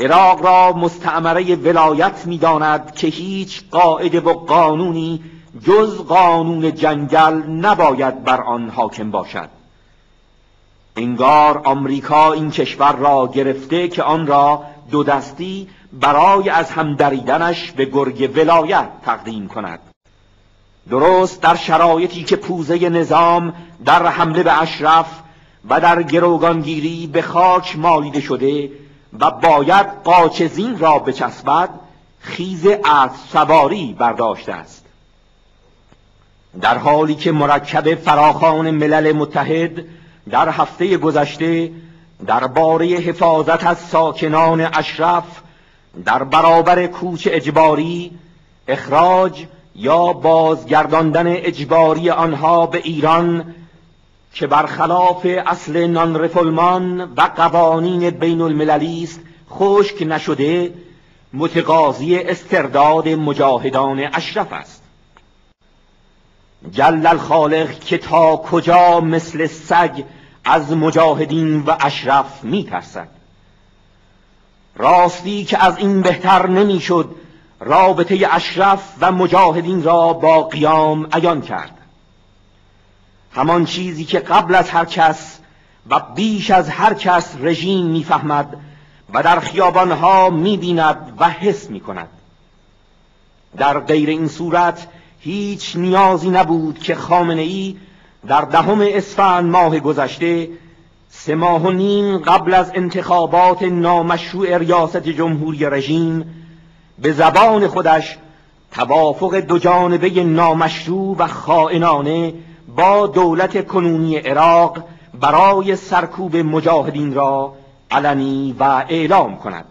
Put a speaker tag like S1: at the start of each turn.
S1: عراق را مستعمره ولایت می‌داند که هیچ قاعده و قانونی جز قانون جنگل نباید بر آن حاکم باشد. انگار آمریکا این کشور را گرفته که آن را دو دستی برای از هم دریدنش به گرگ ولایت تقدیم کند. درست در شرایطی که پوزه نظام در حمله به اشرف و در گروگانگیری به خاک مالیده شده و باید قاچزین را بچسبد خیز از سواری برداشته است. در حالی که مرکب فراخان ملل متحد در هفته گذشته درباره حفاظت از ساکنان اشرف در برابر کوچ اجباری اخراج یا بازگرداندن اجباری آنها به ایران که برخلاف اصل نان و قوانین بین المللی است خشک نشده متقاضی استرداد مجاهدان اشرف است. جل الخالق که تا کجا مثل سگ از مجاهدین و اشرف می ترسد راستی که از این بهتر نمی‌شد رابطه اشرف و مجاهدین را با قیام عیان کرد. همان چیزی که قبل از هر کس و بیش از هر کس رژیم می‌فهمد و در خیابانها می‌بیند و حس می‌کند. در غیر این صورت هیچ نیازی نبود که خامنه ای در دهم اسفند ماه گذشته سه ماه و نیم قبل از انتخابات نامشروع ریاست جمهوری رژیم به زبان خودش توافق دو جانبه نامشروع و خائنانه با دولت کنونی عراق برای سرکوب مجاهدین را علنی و اعلام کند.